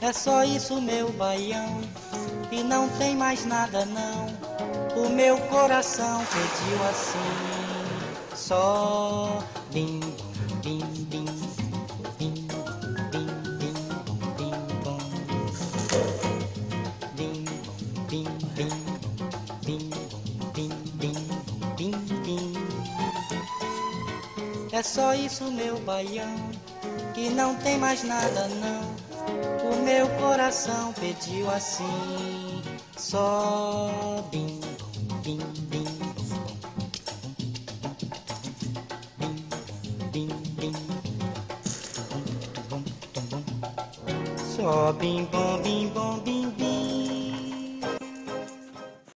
É só isso, meu baião, e não tem mais nada não. O meu coração pediu assim, só bim, bim, bim. É só isso, meu baião, e não tem mais nada não. O meu coração pediu assim, só bim bim bim só bim bom bim bom bim